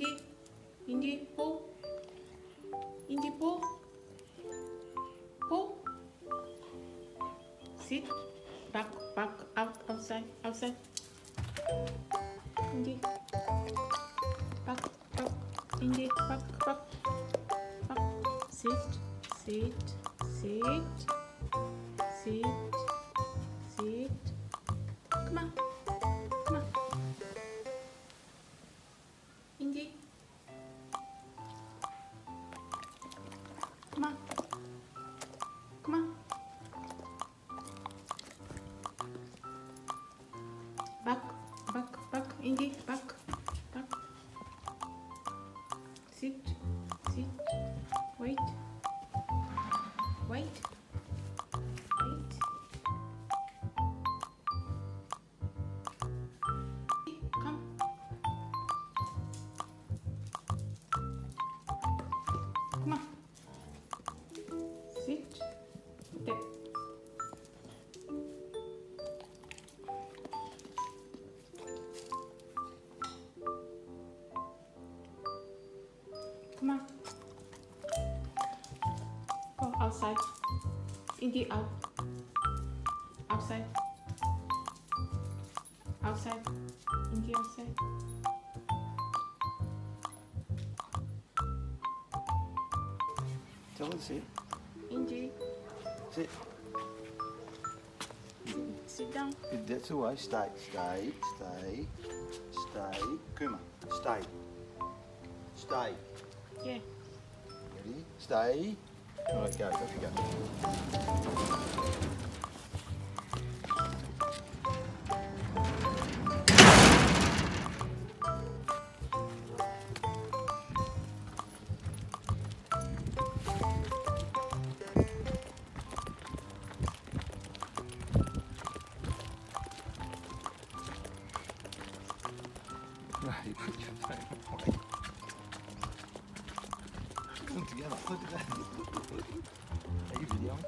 인디. 인디 보. 인디 보. 보. Sit. Back, back, out, outside, outside. Indy. Back, back. Indy, back, back. Back. Sit, sit, sit. Sit, sit. Back, outside. the out. Outside. Outside. in the outside. Tell her to sit. Indy, Sit. sit down. That's the way. Stay, stay, stay, stay. Kuma, stay. Stay. Yeah. Ready? Stay. Regarde, regarde. 미안, 커지가. 알겠지, 형?